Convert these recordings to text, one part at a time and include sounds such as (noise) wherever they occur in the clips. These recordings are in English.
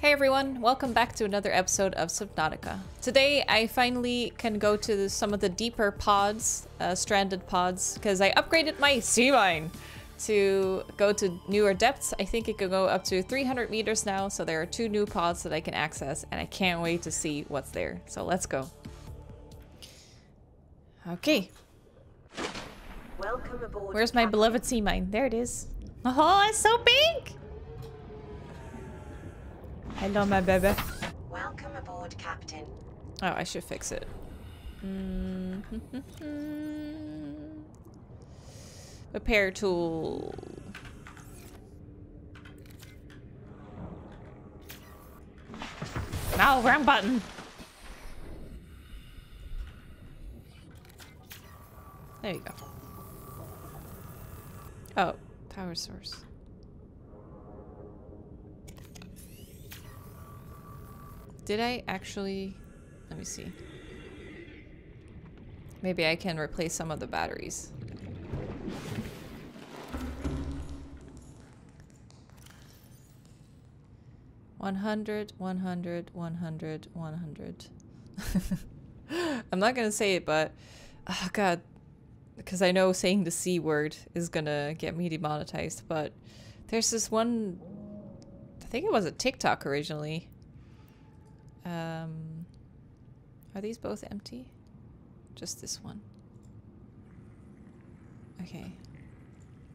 Hey everyone, welcome back to another episode of Subnautica. Today I finally can go to some of the deeper pods, uh, stranded pods, because I upgraded my (laughs) sea mine to go to newer depths. I think it can go up to 300 meters now, so there are two new pods that I can access, and I can't wait to see what's there. So let's go. Okay. Welcome aboard. Where's my beloved sea mine? There it is. Oh, it's so big! Hello, my baby. Welcome aboard, Captain. Oh, I should fix it. Mm Repair tool. No, wrong button. There you go. Oh, power source. Did I actually... Let me see. Maybe I can replace some of the batteries. One hundred, one hundred, one hundred, one hundred. (laughs) I'm not gonna say it, but oh god, because I know saying the c word is gonna get me demonetized. But there's this one. I think it was a TikTok originally. Um, are these both empty? Just this one. Okay.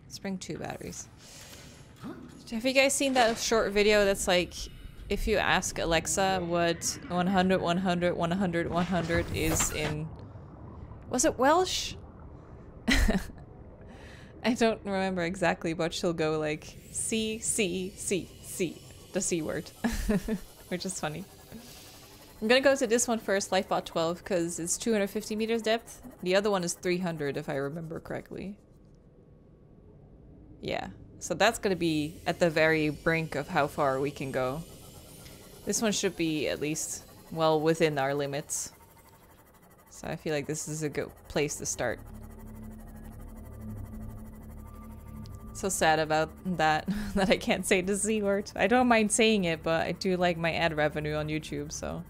Let's bring two batteries. Have you guys seen that short video that's like, if you ask Alexa what 100, 100, 100, 100 is in... Was it Welsh? (laughs) I don't remember exactly, but she'll go like C, C, C, C, the C word, (laughs) which is funny. I'm gonna go to this one first, Lifepod 12, because it's 250 meters depth. The other one is 300, if I remember correctly. Yeah, so that's gonna be at the very brink of how far we can go. This one should be at least well within our limits. So I feel like this is a good place to start. So sad about that, (laughs) that I can't say the Z word. I don't mind saying it, but I do like my ad revenue on YouTube, so...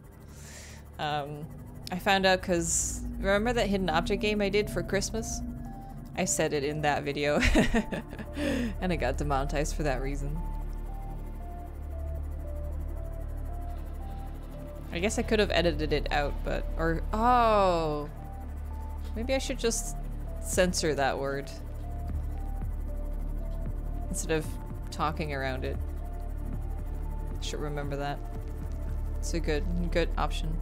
Um, I found out because remember that hidden object game I did for Christmas? I said it in that video (laughs) and I got demonetized for that reason. I guess I could have edited it out, but or oh, maybe I should just censor that word instead of talking around it. Should remember that. It's a good good option.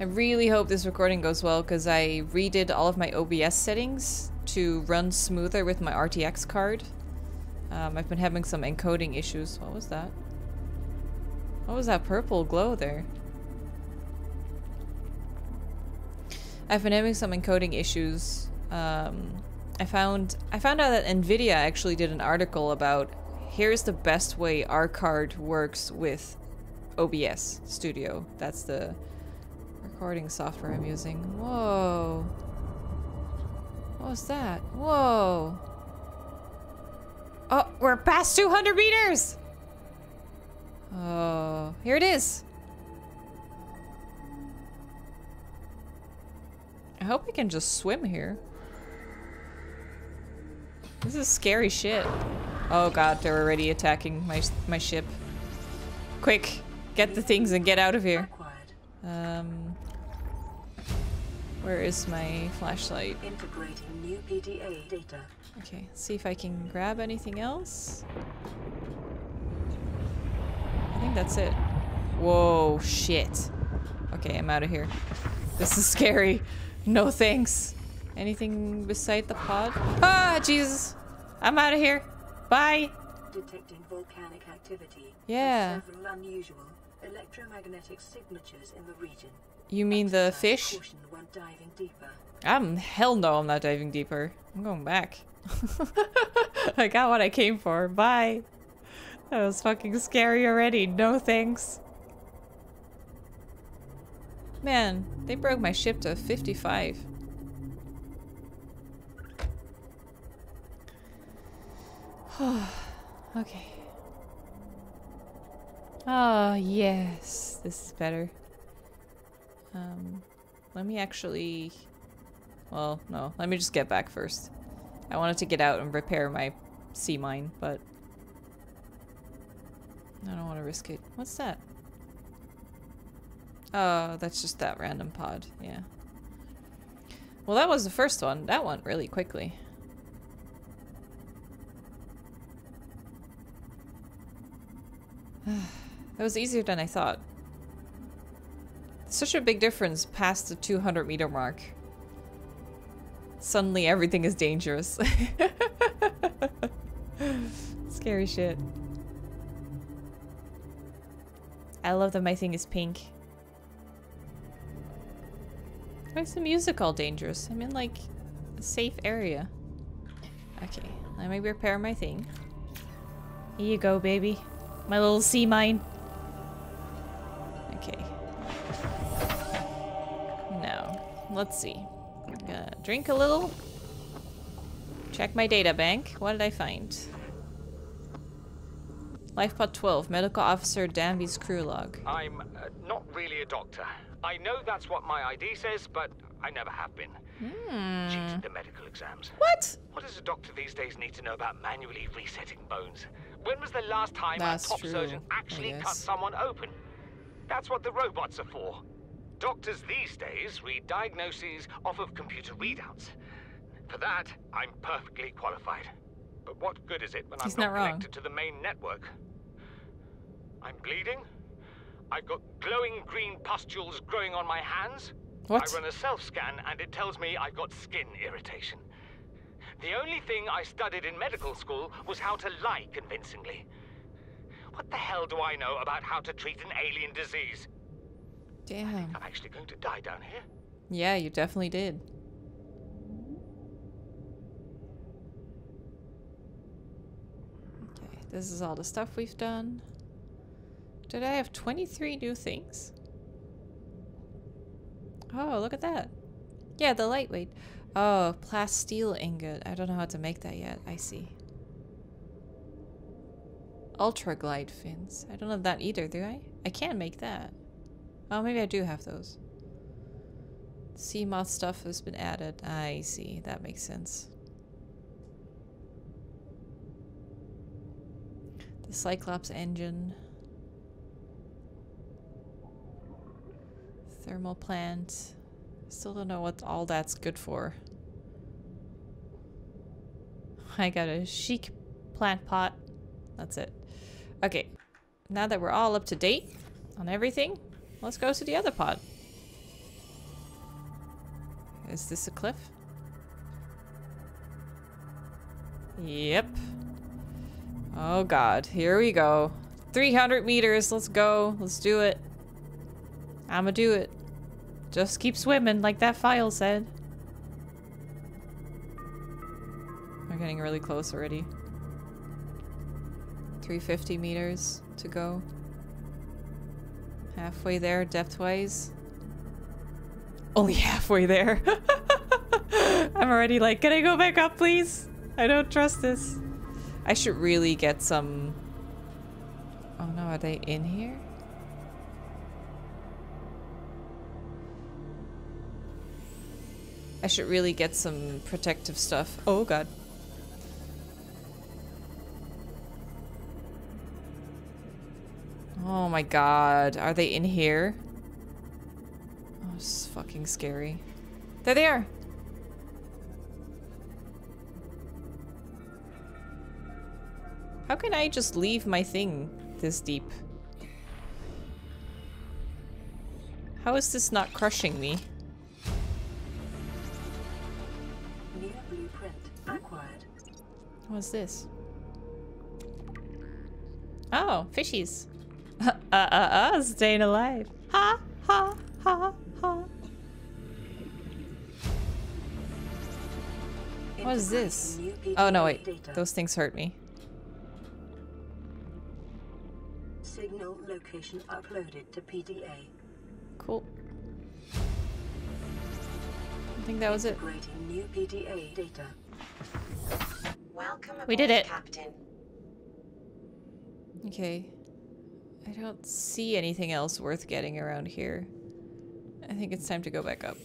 I really hope this recording goes well because I redid all of my OBS settings to run smoother with my RTX card. Um, I've been having some encoding issues. What was that? What was that purple glow there? I've been having some encoding issues. Um, I found I found out that Nvidia actually did an article about here's the best way our card works with OBS Studio. That's the recording software I'm using. Whoa. What was that? Whoa. Oh, we're past 200 meters! Oh, here it is. I hope I can just swim here. This is scary shit. Oh god, they're already attacking my my ship. Quick, get the things and get out of here. Um, where is my flashlight? Integrating new PDA data. Okay, see if I can grab anything else. I think that's it. Whoa, shit. Okay, I'm out of here. This is scary. No thanks. Anything beside the pod? Ah, Jesus. I'm out of here. Bye. Detecting volcanic activity. Yeah. Several unusual electromagnetic signatures in the region. You mean the fish? Caution when diving deeper. I'm hell no, I'm not diving deeper. I'm going back. (laughs) I got what I came for. Bye. That was fucking scary already. No thanks. Man, they broke my ship to 55. (sighs) okay. Oh, yes. This is better. Um, let me actually... Well, no. Let me just get back first. I wanted to get out and repair my sea mine, but... I don't want to risk it. What's that? Oh, that's just that random pod. Yeah. Well, that was the first one. That went really quickly. (sighs) that was easier than I thought. Such a big difference past the 200 meter mark. Suddenly everything is dangerous. (laughs) Scary shit. I love that my thing is pink. Why is the music all dangerous? I'm in like a safe area. Okay, let me repair my thing. Here you go, baby. My little sea mine. Okay. Let's see. Gonna drink a little. Check my data bank. What did I find? Lifepod 12, Medical Officer Danby's crew log. I'm uh, not really a doctor. I know that's what my ID says, but I never have been. Hmm. Cheated the medical exams. What? What does a doctor these days need to know about manually resetting bones? When was the last time That's a top true, surgeon actually cut someone open? That's what the robots are for. Doctors these days read diagnoses off of computer readouts. For that, I'm perfectly qualified. But what good is it when He's I'm not not connected to the main network? I'm bleeding. I've got glowing green pustules growing on my hands. What? I run a self-scan and it tells me I've got skin irritation. The only thing I studied in medical school was how to lie convincingly. What the hell do I know about how to treat an alien disease? Damn. I'm actually going to die down here. Yeah, you definitely did. Okay, this is all the stuff we've done. Did I have 23 new things? Oh, look at that. Yeah, the lightweight. Oh, plasteel ingot. I don't know how to make that yet. I see. Ultra glide fins. I don't have that either, do I? I can make that. Oh, maybe I do have those. Sea moth stuff has been added. I see. That makes sense. The Cyclops engine. Thermal plant. Still don't know what all that's good for. I got a chic plant pot. That's it. Okay. Now that we're all up to date on everything, let's go to the other pod. Is this a cliff? Yep. Oh god, here we go. 300 meters, let's go. Let's do it. I'ma do it. Just keep swimming like that file said. We're getting really close already. 350 meters to go. Halfway there, depth-wise. Oh, Only halfway there. (laughs) I'm already like, can I go back up, please? I don't trust this. I should really get some... Oh no, are they in here? I should really get some protective stuff. Oh god. Oh my god. Are they in here? Oh, this is fucking scary. There they are! How can I just leave my thing this deep? How is this not crushing me? What's this? Oh, fishies. Uh, uh, uh, staying alive. Ha, ha, ha, ha. What is this? Oh, no, wait. Those things hurt me. Signal location uploaded to PDA. Cool. I think that was it. New PDA data. Welcome We did it. Captain. Okay. I don't see anything else worth getting around here. I think it's time to go back up.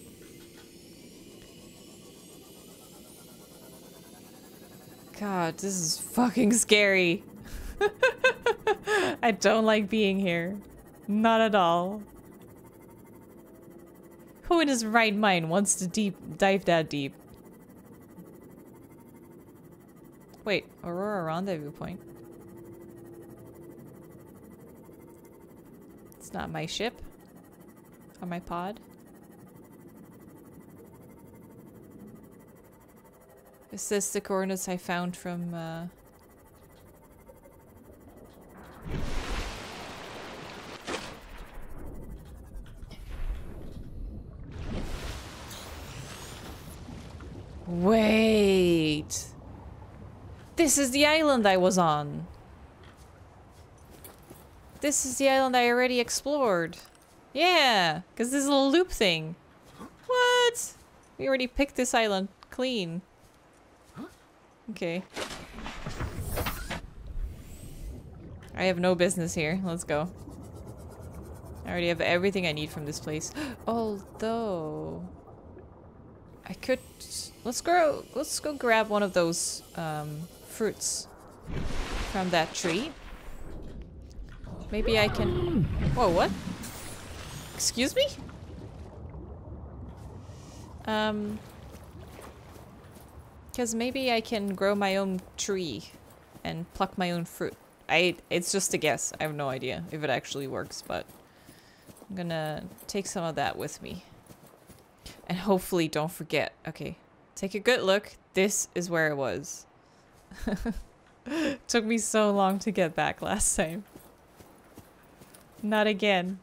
God, this is fucking scary. (laughs) I don't like being here. Not at all. Who in his right mind wants to deep dive that deep? Wait, Aurora Rendezvous Point. It's not my ship. Or my pod. Is this the coordinates I found from, uh... Wait. This is the island I was on. This is the island I already explored. Yeah, because this is a little loop thing. What? We already picked this island clean. Okay. I have no business here. Let's go. I already have everything I need from this place. (gasps) Although... I could... Let's go, let's go grab one of those um, fruits from that tree. Maybe I can... Whoa, what? Excuse me? Um... Because maybe I can grow my own tree and pluck my own fruit. I It's just a guess. I have no idea if it actually works, but I'm gonna take some of that with me. And hopefully don't forget. Okay, take a good look. This is where it was. (laughs) Took me so long to get back last time. Not again.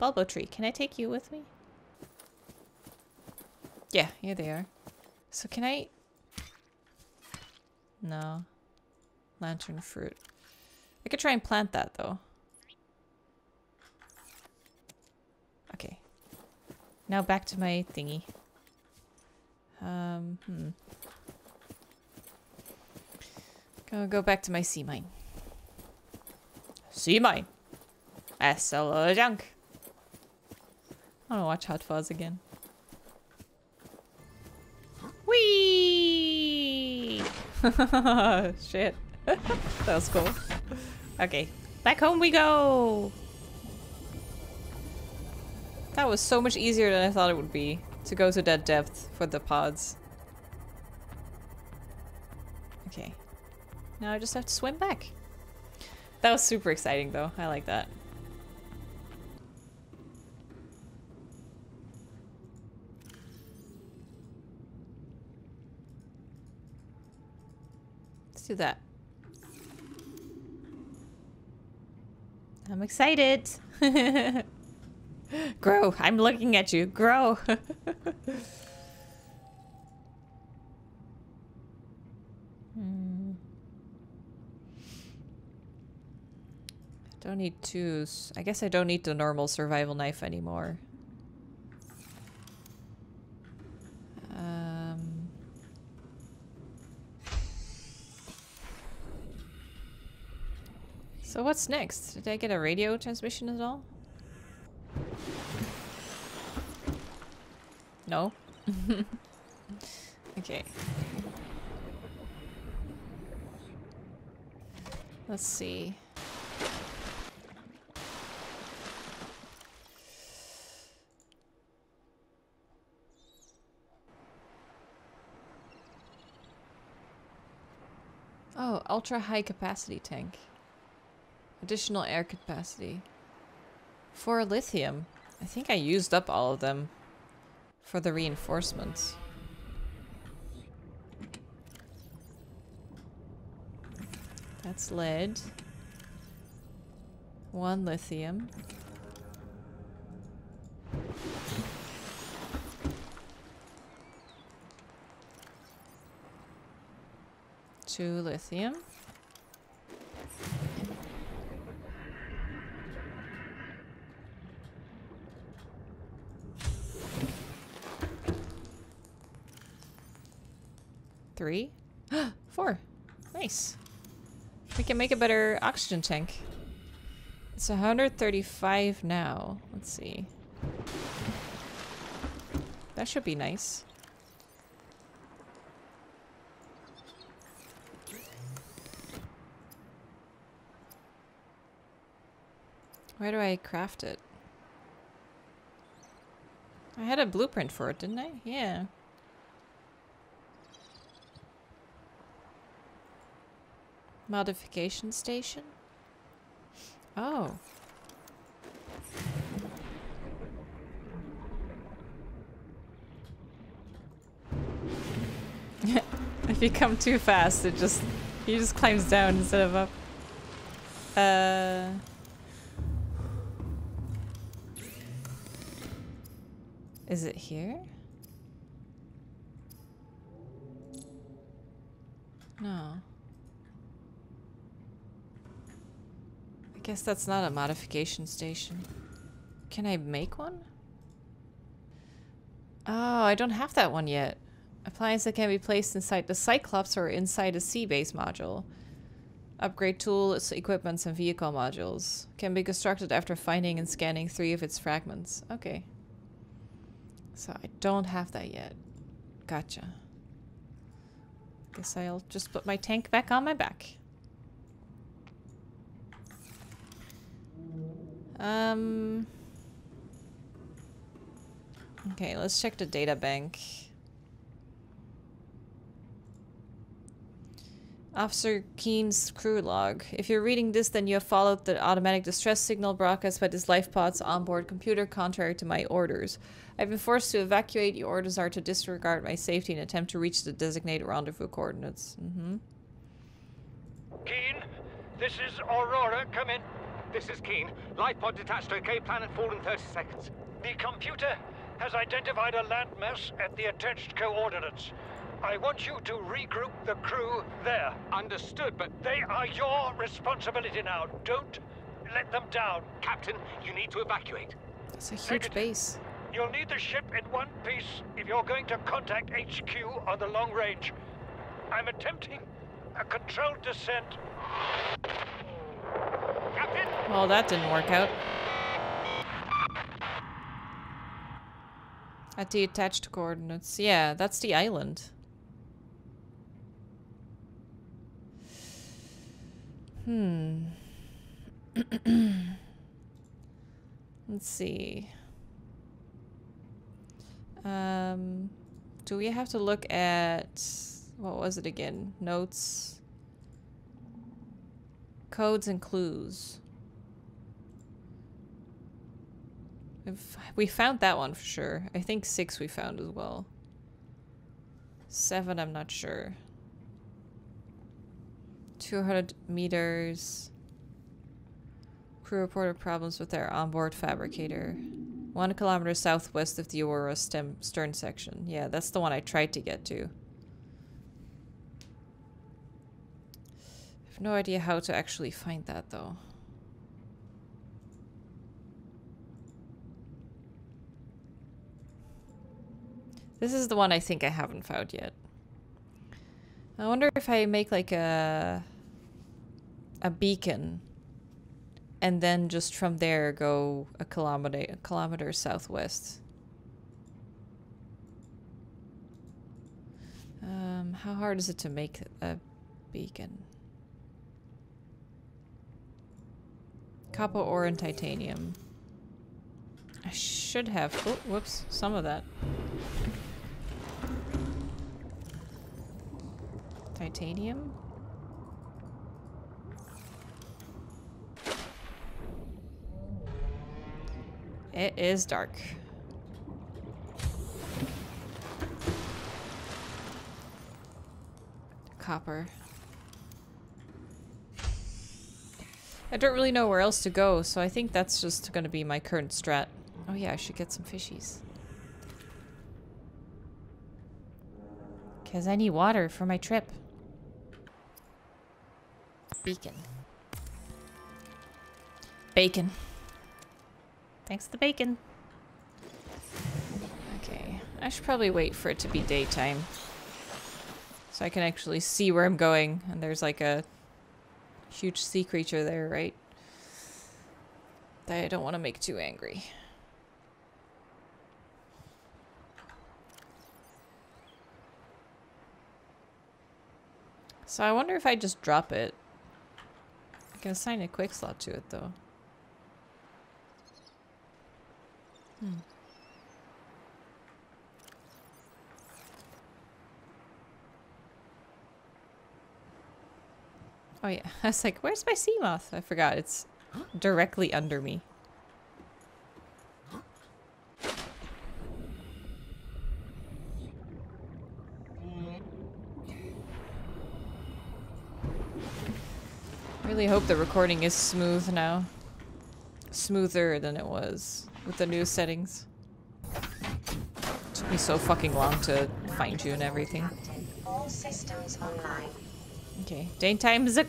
Bulbo tree, can I take you with me? Yeah, here they are. So can I no. Lantern fruit. I could try and plant that though. Okay. Now back to my thingy. Um, hmm. Go go back to my sea mine. Sea mine. A junk. I wanna watch Hot Fuzz again. Whee! (laughs) Shit. (laughs) that was cool. Okay. Back home we go! That was so much easier than I thought it would be. To go to that depth for the pods. Okay. Now I just have to swim back. That was super exciting though. I like that. Do that. I'm excited. (laughs) Grow. I'm looking at you. Grow. (laughs) hmm. Don't need twos. I guess I don't need the normal survival knife anymore. So what's next? Did I get a radio transmission at all? No? (laughs) okay. Let's see. Oh, ultra high capacity tank. Additional air capacity. For lithium. I think I used up all of them for the reinforcements. That's lead. One lithium. Two lithium. Three. (gasps) Four. Nice. We can make a better oxygen tank. It's 135 now. Let's see. That should be nice. Where do I craft it? I had a blueprint for it, didn't I? Yeah. Modification station? Oh. (laughs) if you come too fast, it just... He just climbs down instead of up. Uh... Is it here? No. Guess that's not a modification station. Can I make one? Oh, I don't have that one yet. Appliance that can be placed inside the Cyclops or inside a sea-base module. Upgrade tools, equipments, and vehicle modules. Can be constructed after finding and scanning three of its fragments. Okay. So I don't have that yet. Gotcha. Guess I'll just put my tank back on my back. Um... Okay, let's check the data bank. Officer Keen's crew log. If you're reading this, then you have followed the automatic distress signal broadcast by this lifepod's onboard computer contrary to my orders. I've been forced to evacuate. Your orders are to disregard my safety and attempt to reach the designated rendezvous coordinates. Mm-hmm. This is Aurora. Come in. This is Keen. Life pod detached to OK planet fall in 30 seconds. The computer has identified a landmass at the attached coordinates. I want you to regroup the crew there. Understood, but They are your responsibility now. Don't let them down. Captain, you need to evacuate. It's a huge Negative. base. You'll need the ship in one piece if you're going to contact HQ on the long range. I'm attempting a controlled descent. Well, that didn't work out. At the attached coordinates. Yeah, that's the island. Hmm. (clears throat) Let's see. Um, do we have to look at what was it again? Notes, codes, and clues. If we found that one for sure. I think six we found as well. Seven, I'm not sure. 200 meters. Crew reported problems with their onboard fabricator. One kilometer southwest of the Aurora stem stern section. Yeah, that's the one I tried to get to. I have no idea how to actually find that though. This is the one I think I haven't found yet. I wonder if I make like a a beacon and then just from there go a kilometer a kilometer southwest. Um, how hard is it to make a beacon? Copper ore and titanium. I should have. Oh, whoops. Some of that. Titanium? It is dark. Copper. I don't really know where else to go, so I think that's just going to be my current strat. Oh yeah, I should get some fishies. Because I need water for my trip. Beacon. Bacon. Thanks to the bacon. Okay, I should probably wait for it to be daytime. So I can actually see where I'm going. And there's like a huge sea creature there, right? that I don't want to make too angry. So I wonder if I just drop it. I can assign a quick slot to it though. Hmm. Oh yeah, (laughs) I was like, where's my sea moth? I forgot, it's (gasps) directly under me. Really hope the recording is smooth now. Smoother than it was with the new settings. It Took me so fucking long to fine tune everything. Captain, all systems online. Okay, daytime's a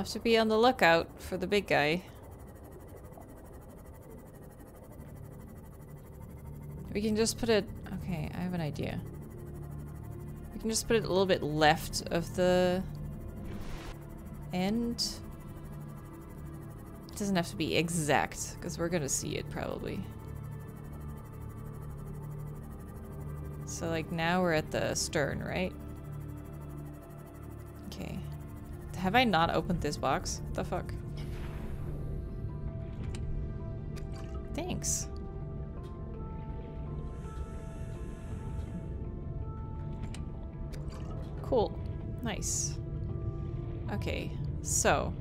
have to be on the lookout for the big guy. We can just put it... Okay, I have an idea. We can just put it a little bit left of the end. It doesn't have to be exact, because we're gonna see it probably. So like now we're at the stern, right? Okay. Have I not opened this box? The fuck? Thanks. Cool. Nice. Okay, so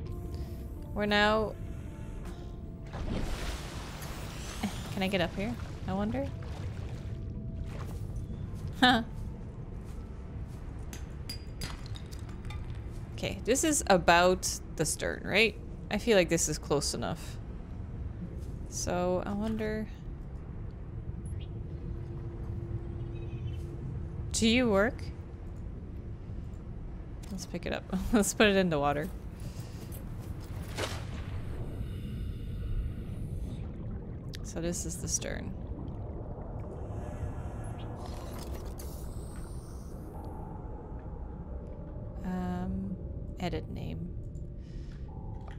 we're now. Can I get up here? I wonder. Huh. Okay, this is about the stern, right? I feel like this is close enough. So I wonder. Do you work? Let's pick it up. (laughs) Let's put it in the water. So this is the stern. Um, edit name.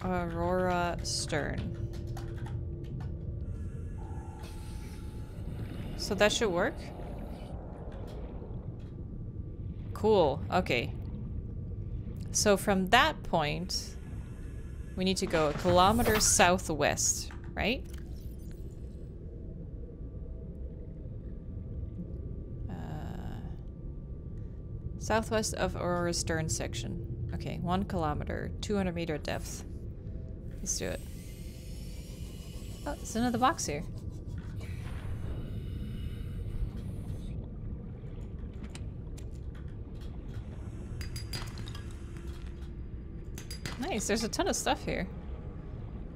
Aurora Stern. So that should work? Cool. Okay. So from that point, we need to go a kilometer southwest, right? Uh, southwest of Aurora Stern section. Okay, one kilometer, 200 meter depth. Let's do it. Oh, there's another box here. Nice, there's a ton of stuff here.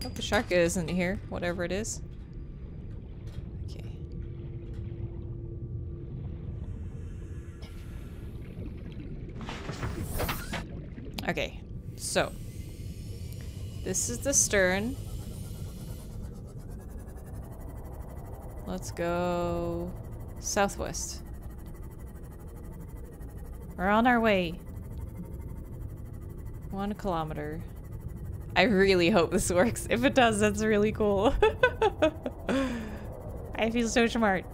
Hope the shark isn't here, whatever it is. Okay. Okay, so. This is the stern. Let's go southwest. We're on our way. One kilometer. I really hope this (laughs) works. If it does, that's really cool. (laughs) I feel so smart.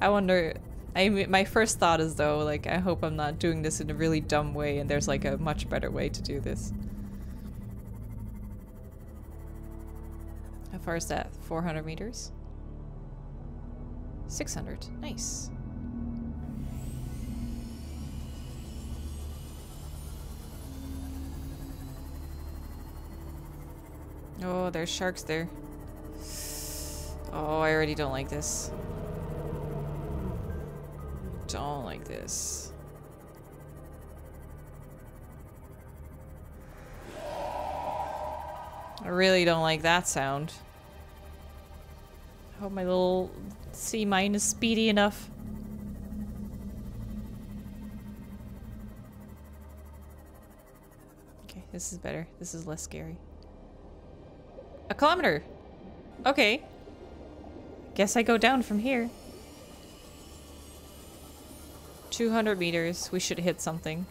I wonder... I my first thought is though, like, I hope I'm not doing this in a really dumb way and there's like a much better way to do this. How far is that? 400 meters? 600. Nice. Oh, there's sharks there. Oh, I already don't like this. This. I really don't like that sound. I hope my little sea mine is speedy enough. Okay, this is better. This is less scary. A kilometer! Okay. Guess I go down from here. 200 meters. We should hit something.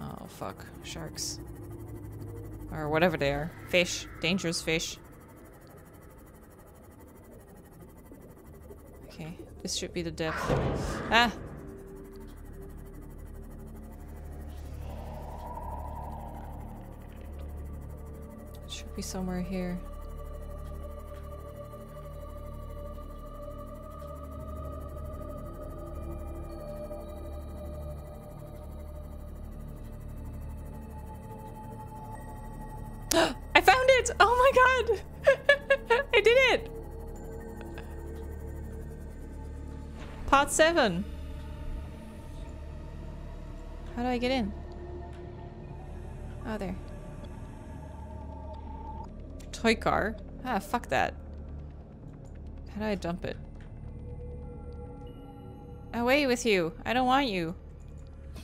Oh, fuck. Sharks. Or whatever they are. Fish. Dangerous fish. Okay. This should be the depth. Ah! Should be somewhere here. 7. How do I get in? Oh, there. Toy car? Ah, fuck that. How do I dump it? Away with you! I don't want you!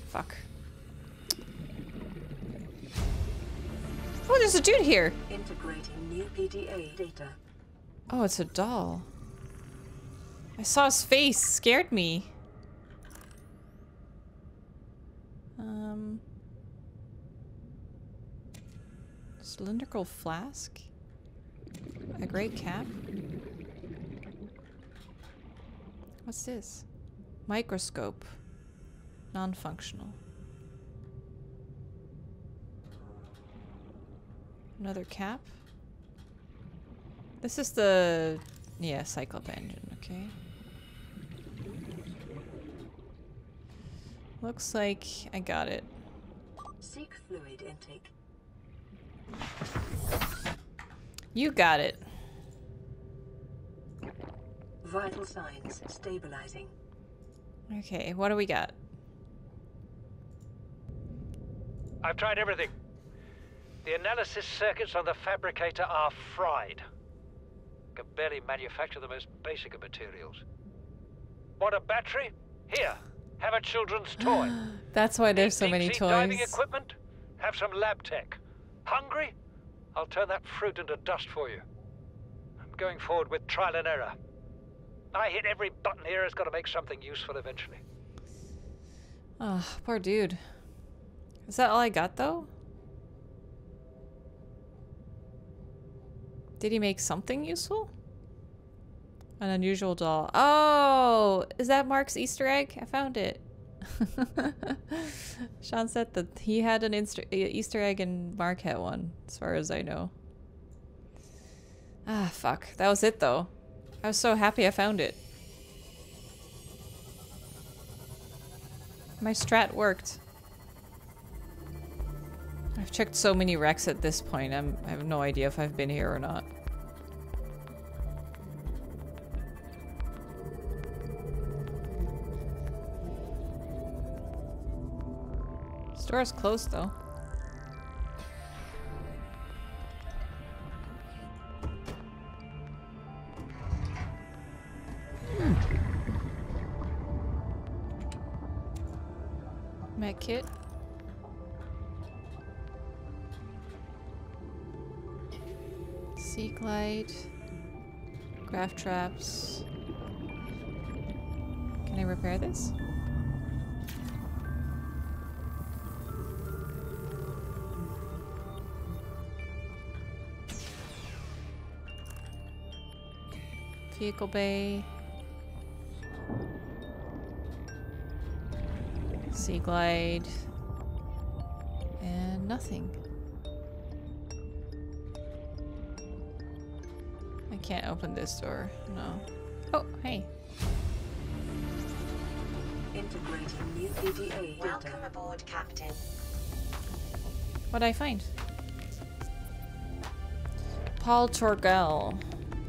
Fuck. Oh, there's a dude here! Integrating new PDA data. Oh, it's a doll. I saw his face. Scared me. Um. Cylindrical flask? A great cap? What's this? Microscope. Non-functional. Another cap? This is the... Yeah, Cyclop engine, okay. Looks like I got it. Seek fluid intake. You got it. Vital signs stabilizing. Okay, what do we got? I've tried everything. The analysis circuits on the fabricator are fried. Can barely manufacture the most basic of materials. Want a battery? Here, have a children's (gasps) toy. That's why there's so many sea diving toys. equipment? Have some lab tech. Hungry? I'll turn that fruit into dust for you. I'm going forward with trial and error. I hit every button here It's got to make something useful eventually. Oh, poor dude. Is that all I got though? Did he make something useful? An unusual doll. Oh, is that Mark's Easter egg? I found it. (laughs) Sean said that he had an Easter egg and Mark had one, as far as I know. Ah, fuck. That was it though. I was so happy I found it. My strat worked. I've checked so many wrecks at this point, I'm, I have no idea if I've been here or not. Store's closed though. Hmm. Med kit. Seek light. Grav traps. Can I repair this? Vehicle bay. Sea glide. And nothing. I can't open this door. No. Oh, hey. Integrating new PDA Welcome data. aboard, Captain. What'd I find? Paul Torgal.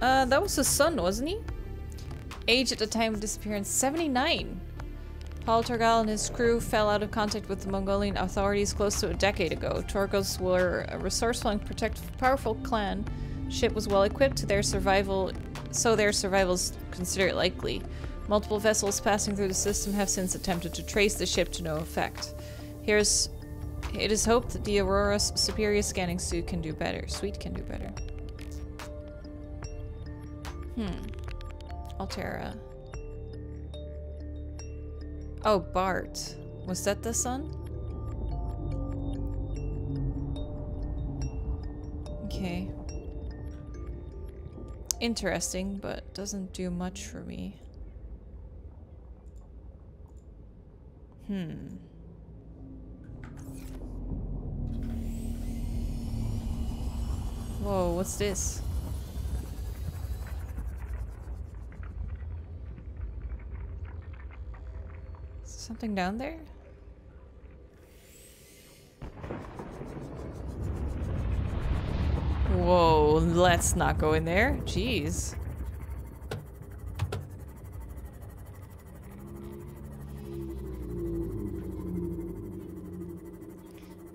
Uh, that was his son, wasn't he? Age at the time of disappearance, 79. Paul Torgal and his crew fell out of contact with the Mongolian authorities close to a decade ago. Torgals were a resourceful and powerful clan. Ship was well equipped to their survival, so their survival is considered likely. Multiple vessels passing through the system have since attempted to trace the ship to no effect. Here's it is hoped that the Aurora's superior scanning suit can do better. Sweet can do better. Hmm. Alterra. Oh, Bart. Was that the sun? Okay. Interesting, but doesn't do much for me. Hmm. Whoa, what's this? Something down there? Whoa, let's not go in there. Jeez.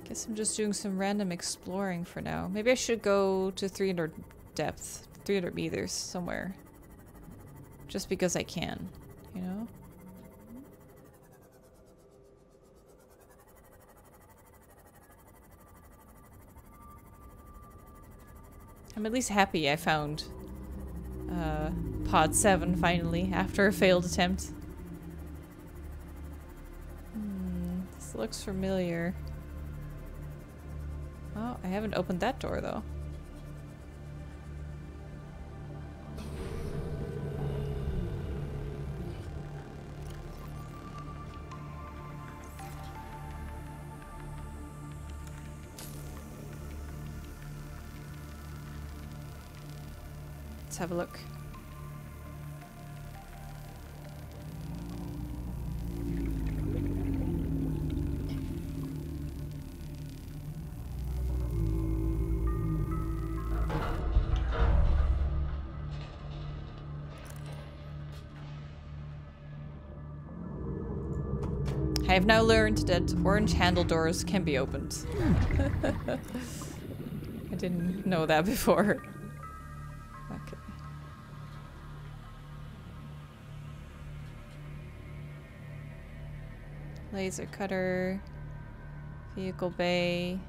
Guess I'm just doing some random exploring for now. Maybe I should go to 300 depth, 300 meters somewhere. Just because I can, you know? I'm at least happy I found uh, Pod 7 finally, after a failed attempt. Hmm, this looks familiar. Oh, I haven't opened that door though. Have a look. I have now learned that orange handle doors can be opened. (laughs) I didn't know that before. Laser cutter. Vehicle bay.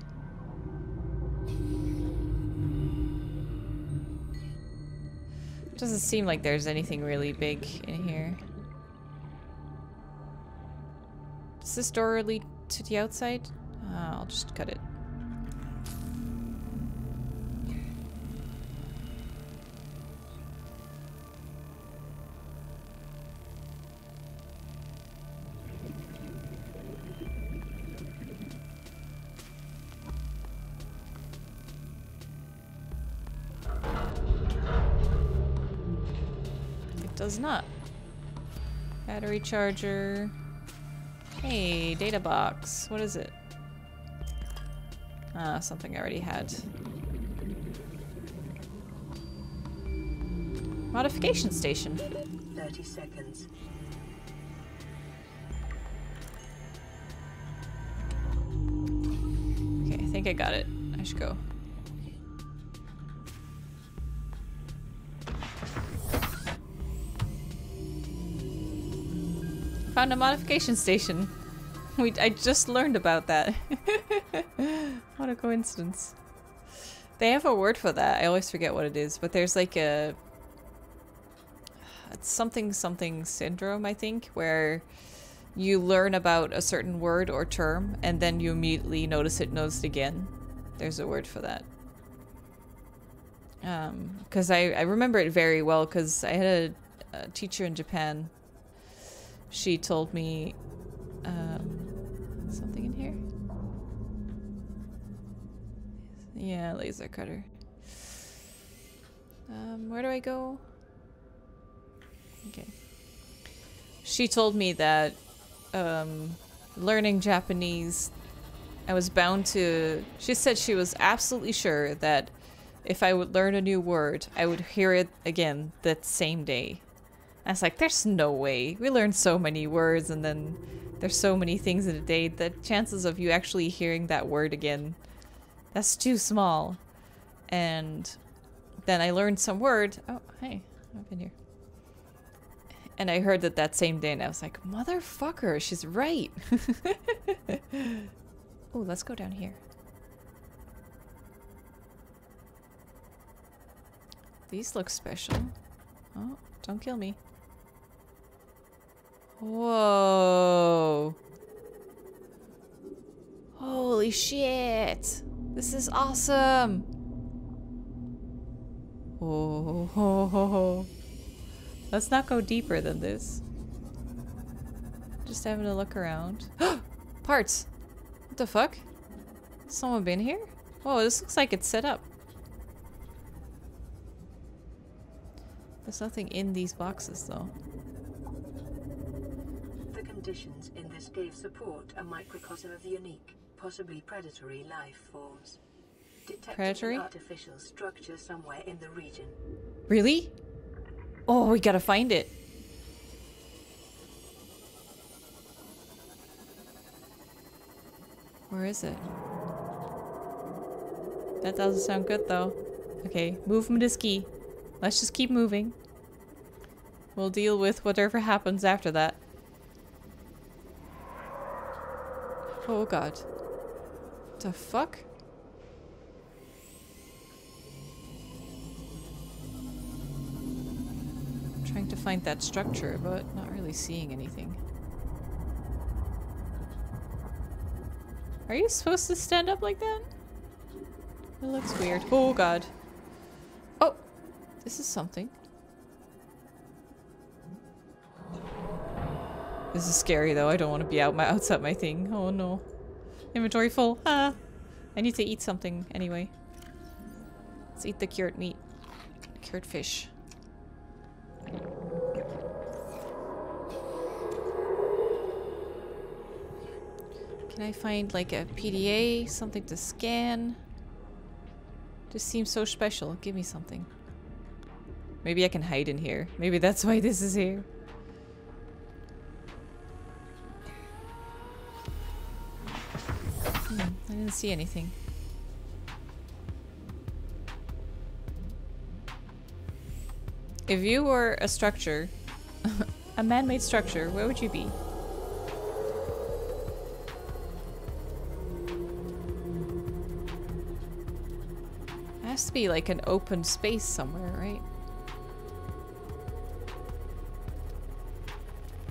Doesn't seem like there's anything really big in here. Does this door lead to the outside? Uh, I'll just cut it. Does not. Battery charger. Hey, data box. What is it? Ah, something I already had. Modification station. 30 seconds. Okay, I think I got it. I should go. Found a modification station. We I just learned about that. (laughs) what a coincidence. They have a word for that. I always forget what it is, but there's like a it's something something syndrome, I think, where you learn about a certain word or term and then you immediately notice it noticed again. There's a word for that. Um, because I, I remember it very well because I had a, a teacher in Japan. She told me um, something in here. Yeah, laser cutter. Um, where do I go? Okay. She told me that um, learning Japanese, I was bound to. She said she was absolutely sure that if I would learn a new word, I would hear it again that same day. I was like, there's no way. We learn so many words and then there's so many things in a day that chances of you actually hearing that word again, that's too small. And then I learned some word. Oh, hey, I've been here. And I heard that that same day and I was like, motherfucker, she's right. (laughs) Oh, let's go down here. These look special. Oh, don't kill me. Whoa. Holy shit. This is awesome. Oh, ho, ho, ho. let's not go deeper than this. Just having a look around. (gasps) Parts. What the fuck? Someone been here? Whoa, this looks like it's set up. There's nothing in these boxes though. Conditions in this cave support a microcosm of unique, possibly predatory life forms. Detecting Predatory? an artificial structure somewhere in the region. Really? Oh, we gotta find it. Where is it? That doesn't sound good though. Okay, move movement is key. Let's just keep moving. We'll deal with whatever happens after that. Oh god. The fuck? Trying to find that structure, but not really seeing anything. Are you supposed to stand up like that? It looks weird. Oh god. Oh! This is something. This is scary though. I don't want to be out my outside my thing. Oh no. Inventory full. Ah. I need to eat something anyway. Let's eat the cured meat. Cured fish. Can I find like a PDA, something to scan? Just seems so special. Give me something. Maybe I can hide in here. Maybe that's why this is here. Didn't see anything. If you were a structure, (laughs) a man-made structure, where would you be? It has to be like an open space somewhere, right?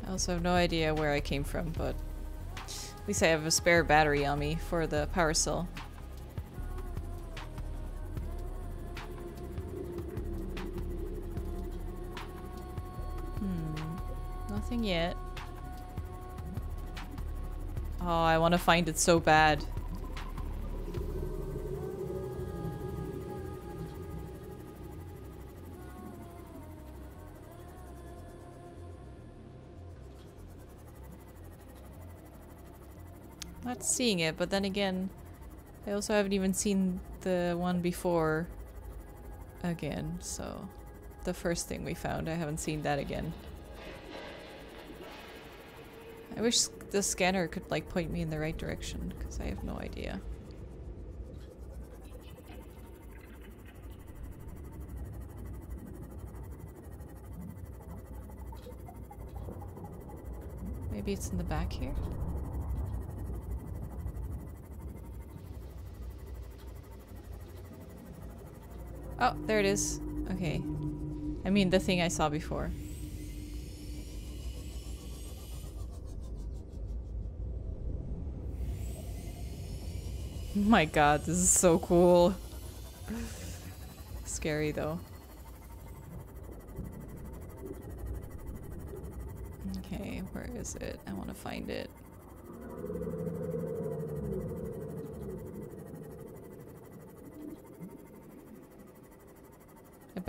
I also have no idea where I came from, but at least I have a spare battery on me for the power cell. Hmm. Nothing yet. Oh, I want to find it so bad. Seeing it, but then again, I also haven't even seen the one before again, so the first thing we found, I haven't seen that again. I wish the scanner could like point me in the right direction, because I have no idea. Maybe it's in the back here? Oh, there it is. Okay. I mean, the thing I saw before. My god, this is so cool. Scary though. Okay, where is it? I want to find it.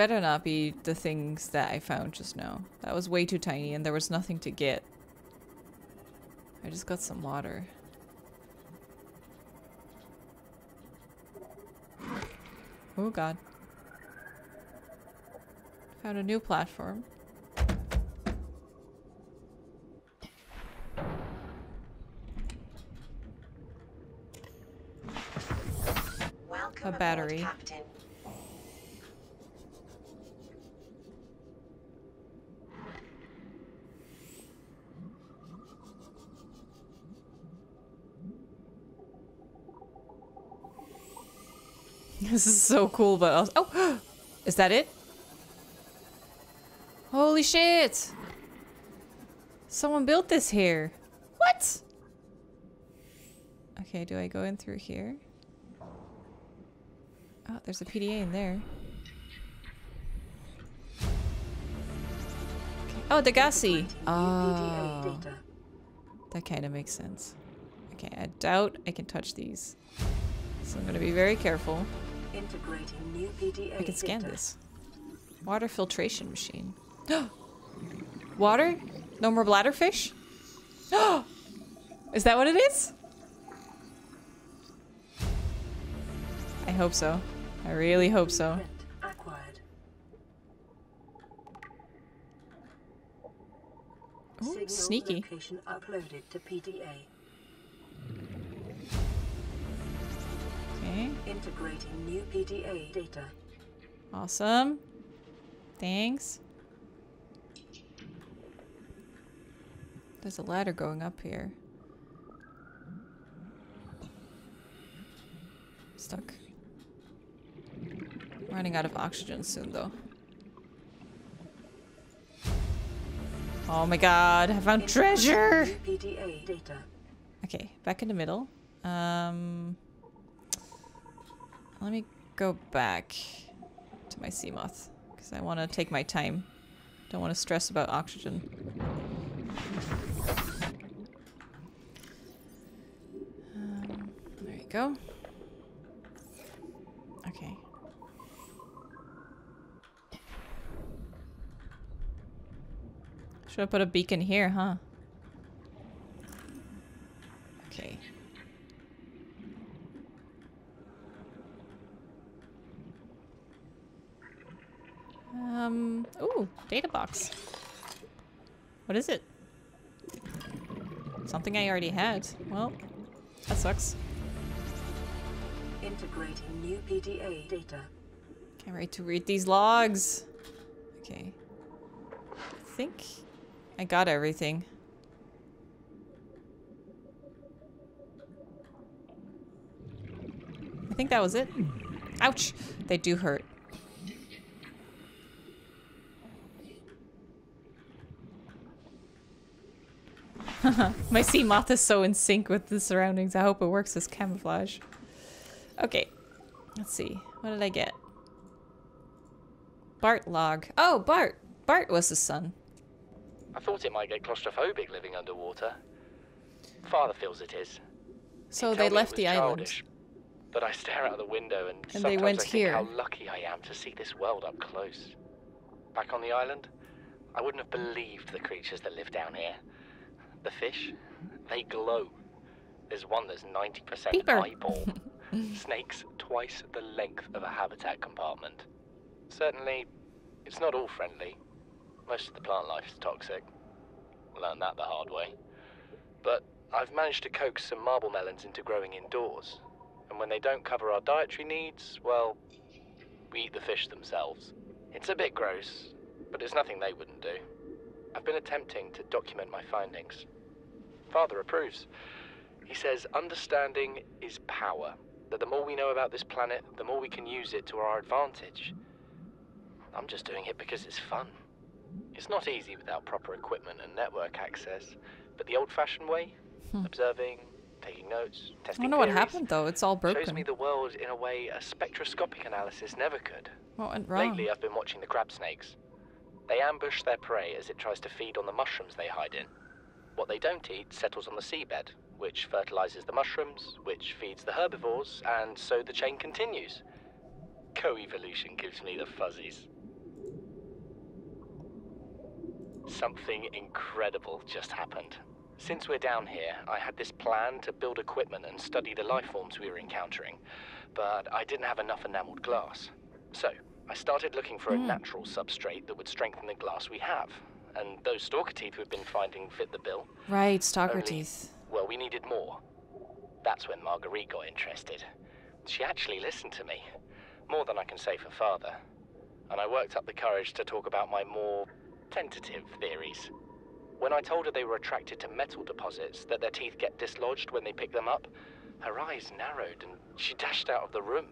Better not be the things that I found just now. That was way too tiny and there was nothing to get. I just got some water. Oh god. Found a new platform. Welcome A aboard, battery. Captain. This is so cool, but also- oh, (gasps) is that it? Holy shit! Someone built this here. What? Okay, do I go in through here? Oh, there's a PDA in there. Okay. Oh. New Oh, ah. that kind of makes sense. Okay, I doubt I can touch these. So I'm gonna be very careful. Integrating new PDA I can scan data. this. Water filtration machine. (gasps) Water? No more bladderfish? (gasps) is that what it is? I hope so. I really hope so. Ooh, sneaky. Okay, Integrating new PDA data. awesome. Thanks. There's a ladder going up here. Stuck. Running out of oxygen soon, though. Oh my god, I found treasure! New PDA data. Okay, back in the middle. Um, let me go back to my sea moth because I want to take my time. Don't want to stress about oxygen. Um, there you go. Okay. Should have put a beacon here, huh? Okay. Um, ooh, data box. What is it? Something I already had. Well, that sucks. Integrating new PDA data. Can't wait to read these logs. Okay. I think I got everything. I think that was it. Ouch! They do hurt. (laughs) My sea moth is so in sync with the surroundings. I hope it works as camouflage. Okay. Let's see. What did I get? Bart log. Oh, Bart! Bart was his son. I thought it might get claustrophobic living underwater. Father feels it is. So He'd they tell me it left the island. But I stare out the window and, And they sometimes went I think here. how lucky I am to see this world up close. Back on the island, I wouldn't have believed the creatures that live down here. The fish, they glow. There's one that's 90% Peeper. eyeball. (laughs) Snakes twice the length of a habitat compartment. Certainly, it's not all friendly. Most of the plant life is toxic. Learned that the hard way. But I've managed to coax some marble melons into growing indoors. And when they don't cover our dietary needs, well, we eat the fish themselves. It's a bit gross, but it's nothing they wouldn't do. I've been attempting to document my findings. Father approves. He says understanding is power, that the more we know about this planet, the more we can use it to our advantage. I'm just doing it because it's fun. It's not easy without proper equipment and network access, but the old fashioned way hmm. observing, taking notes, testing. I wonder what theories, happened though. It's all broken. shows me the world in a way a spectroscopic analysis never could. What went wrong? Lately, I've been watching the crab snakes. They ambush their prey as it tries to feed on the mushrooms they hide in. What they don't eat settles on the seabed, which fertilizes the mushrooms, which feeds the herbivores, and so the chain continues. Co evolution gives me the fuzzies. Something incredible just happened. Since we're down here, I had this plan to build equipment and study the life forms we were encountering, but I didn't have enough enameled glass. So, I started looking for a hmm. natural substrate that would strengthen the glass we have. And those stalker teeth we've been finding fit the bill. Right, stalker Only- teeth. Well, we needed more. That's when Marguerite got interested. She actually listened to me. More than I can say for father. And I worked up the courage to talk about my more tentative theories. When I told her they were attracted to metal deposits, that their teeth get dislodged when they pick them up, her eyes narrowed and she dashed out of the room.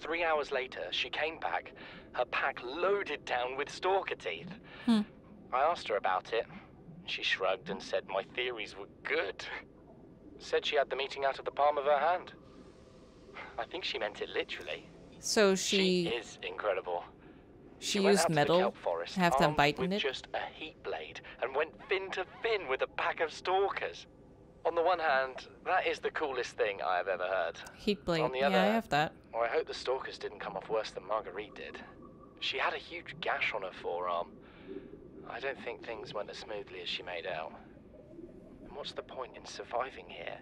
Three hours later, she came back, her pack loaded down with stalker teeth. Hmm. I asked her about it. She shrugged and said my theories were good. Said she had the meeting out of the palm of her hand. I think she meant it literally. So She, she is incredible. she went used metal, forest, have them in it. just a heat blade, and went fin to fin with a pack of stalkers. On the one hand, that is the coolest thing I have ever heard. Heat blade. on the other, Yeah, I have that. Well, I hope the stalkers didn't come off worse than Marguerite did. She had a huge gash on her forearm. I don't think things went as smoothly as she made out. And what's the point in surviving here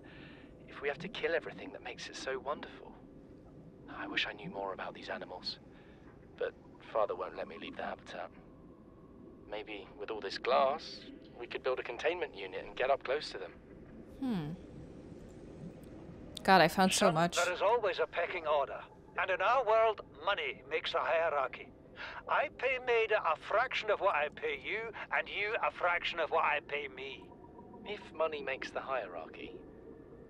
if we have to kill everything that makes it so wonderful? I wish I knew more about these animals. But Father won't let me leave the habitat. Maybe with all this glass, we could build a containment unit and get up close to them. Hmm. God, I found so much. There is always a pecking order. And in our world, money makes a hierarchy. I pay Maida a fraction of what I pay you, and you a fraction of what I pay me. If money makes the hierarchy,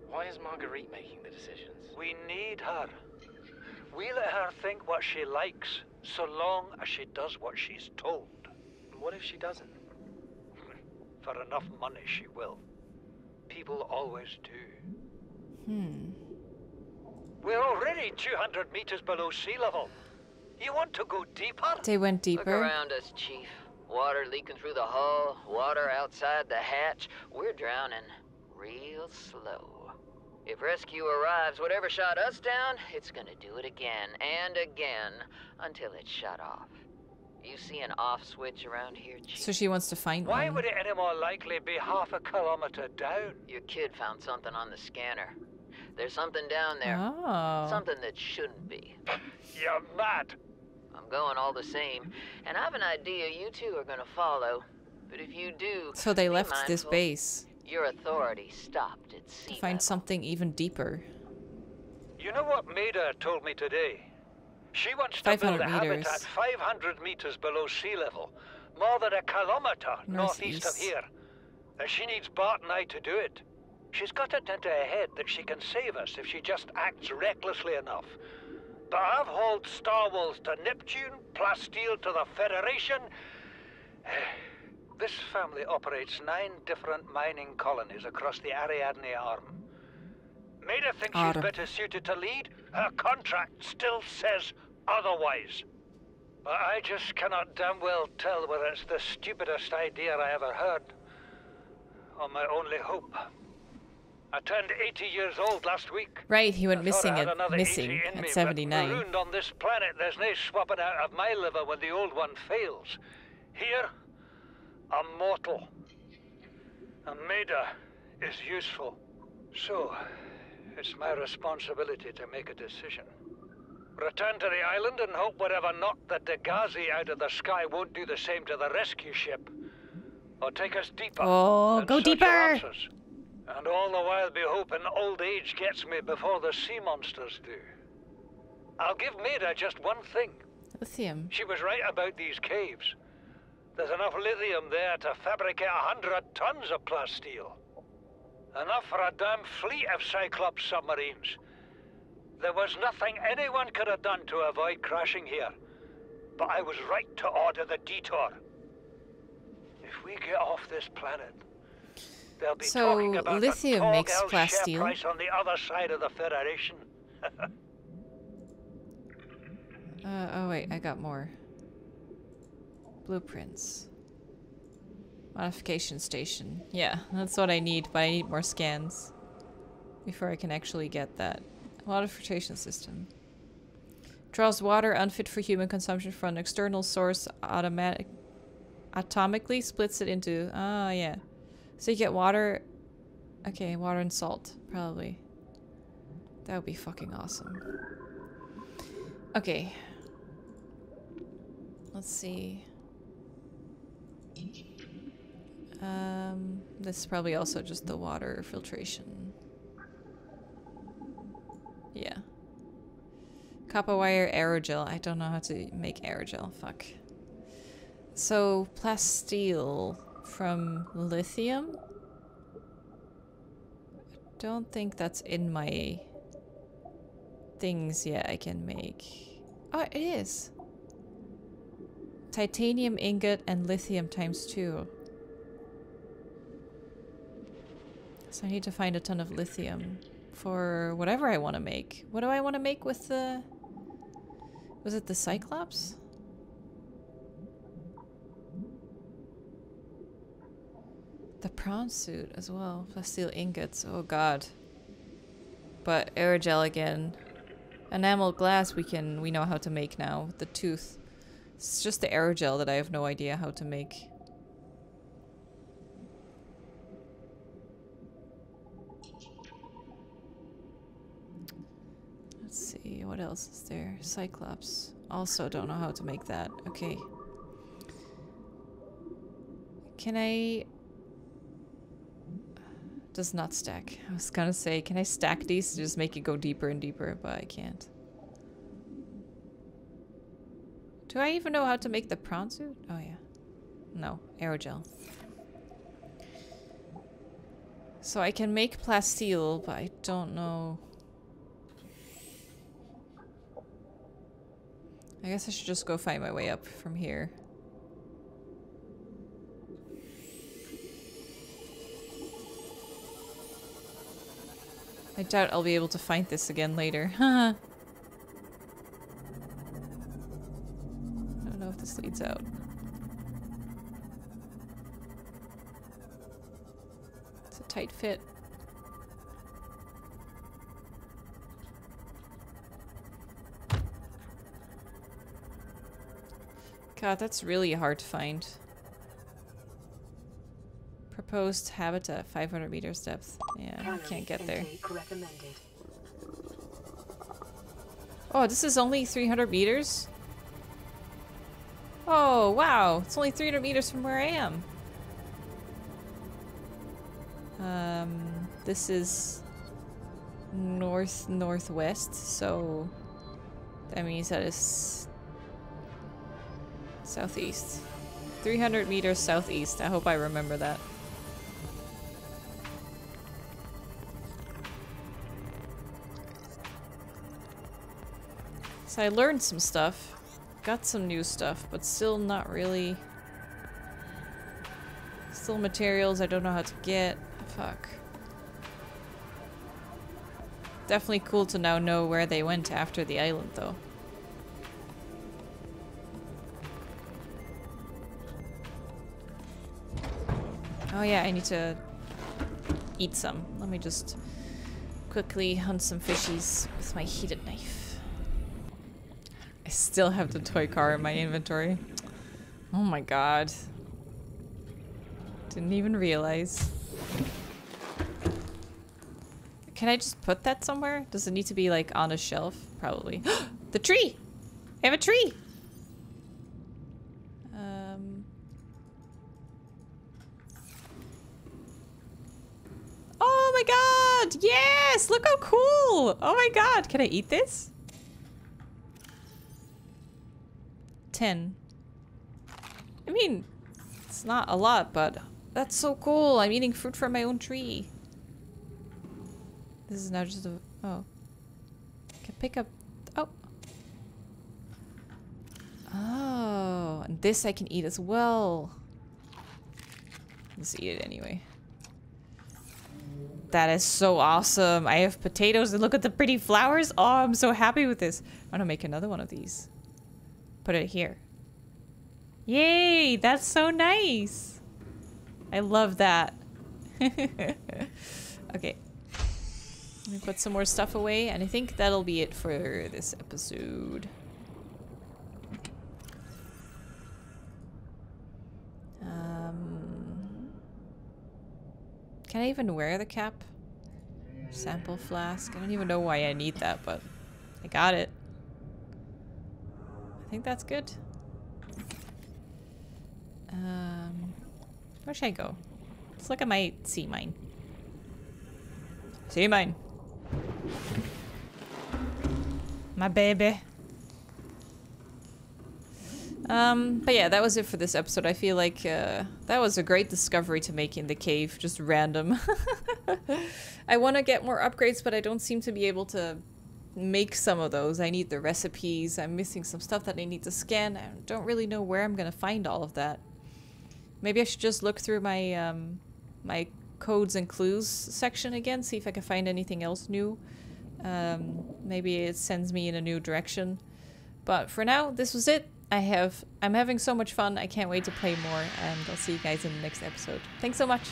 why is Marguerite making the decisions? We need her. We let her think what she likes, so long as she does what she's told. What if she doesn't? (laughs) For enough money, she will. People always do. Hmm. We're already 200 meters below sea level. You want to go deeper? They went Look deeper. around us, Chief. Water leaking through the hull, water outside the hatch. We're drowning real slow. If rescue arrives, whatever shot us down, it's gonna do it again and again until it's shut off. You see an off switch around here, Chief? So she wants to find Why one. would it any more likely be half a kilometer down? Your kid found something on the scanner. There's something down there. Oh. Something that shouldn't be. You're mad. I'm going all the same, and I've an idea you two are gonna follow. But if you do, So they be left this base Your authority stopped at sea to find level. something even deeper. You know what Maida told me today? She wants to build 500 a habitat 500 meters below sea level, more than a kilometer northeast of here. And she needs Bart and I to do it. She's got it into her head that she can save us if she just acts recklessly enough. But I've hauled Star Wars to Neptune, Plasteel to the Federation. (sighs) This family operates nine different mining colonies across the Ariadne Arm. Maida thinks Arm. she's better suited to lead. Her contract still says otherwise. But I just cannot damn well tell whether it's the stupidest idea I ever heard, or my only hope. I turned 80 years old last week. Right, he went I missing at missing 80 at me, 79. Marooned on this planet, there's no swapping out of my liver when the old one fails. Here, I'm mortal. And Maida is useful. So, it's my responsibility to make a decision. Return to the island and hope whatever knocked the Degasi out of the sky won't do the same to the rescue ship. Or take us deeper. Oh, go deeper! answers. And all the while be hoping old age gets me before the sea monsters do. I'll give Maida just one thing. Lithium. She was right about these caves. There's enough lithium there to fabricate a hundred tons of plasteel. Enough for a damn fleet of Cyclops submarines. There was nothing anyone could have done to avoid crashing here. But I was right to order the detour. If we get off this planet, So, lithium the makes plasteel. price on the other side of the Federation. (laughs) Uh, oh wait, I got more. Blueprints. Modification station. Yeah, that's what I need, but I need more scans. Before I can actually get that. Water filtration system. Draws water unfit for human consumption from an external source automatic atomically splits it into ah yeah. So you get water okay, water and salt, probably. That would be fucking awesome. Okay. Let's see. Um, this is probably also just the water filtration. Yeah. Copper wire aerogel. I don't know how to make aerogel. Fuck. So, plasteel from lithium? I don't think that's in my things yet I can make. Oh, it is. Titanium ingot and lithium times two. So I need to find a ton of lithium for whatever I want to make. What do I want to make with the... Was it the Cyclops? The prawn suit as well. Plasteel ingots. Oh god. But aerogel again. Enamel glass we can we know how to make now. The tooth. It's just the aerogel that I have no idea how to make. Let's see, what else is there? Cyclops. Also don't know how to make that. Okay. Can I... Does not stack. I was gonna say, can I stack these to just make it go deeper and deeper, but I can't. Do I even know how to make the prawn suit? Oh yeah. No, aerogel. So I can make plasteel, but I don't know... I guess I should just go find my way up from here. I doubt I'll be able to find this again later. Huh. (laughs) I don't know if this leads out. It's a tight fit. God, that's really hard to find. Proposed habitat, 500 meters depth. Yeah, I can't get there. Oh, this is only 300 meters? Oh, wow. It's only 300 meters from where I am. Um, this is north northwest, so that means that is southeast. 300 meters southeast. I hope I remember that. So I learned some stuff. Got some new stuff, but still not really... Still materials I don't know how to get. Fuck. Definitely cool to now know where they went after the island, though. Oh yeah, I need to eat some. Let me just quickly hunt some fishies with my heated knife. Still have the toy car in my inventory. Oh my god. Didn't even realize. Can I just put that somewhere? Does it need to be like on a shelf? Probably. (gasps) the tree! I have a tree! Um. Oh my god! Yes! Look how cool! Oh my god! Can I eat this? 10. I mean, it's not a lot, but that's so cool. I'm eating fruit from my own tree. This is now just a... Oh. I Can pick up... Oh. Oh. And this I can eat as well. Let's eat it anyway. That is so awesome. I have potatoes and look at the pretty flowers. Oh, I'm so happy with this. I'm gonna make another one of these. Put it here. Yay! That's so nice. I love that. (laughs) okay. Let me put some more stuff away, and I think that'll be it for this episode. Um, can I even wear the cap? Sample flask. I don't even know why I need that, but I got it. I think that's good. Um, where should I go? Let's look at my sea mine. Sea mine. My baby. Um, but yeah, that was it for this episode. I feel like uh, that was a great discovery to make in the cave, just random. (laughs) I want to get more upgrades, but I don't seem to be able to make some of those. I need the recipes. I'm missing some stuff that I need to scan. I don't really know where I'm gonna find all of that. Maybe I should just look through my um, my codes and clues section again, see if I can find anything else new. Um, maybe it sends me in a new direction. But for now, this was it. I have I'm having so much fun. I can't wait to play more, and I'll see you guys in the next episode. Thanks so much.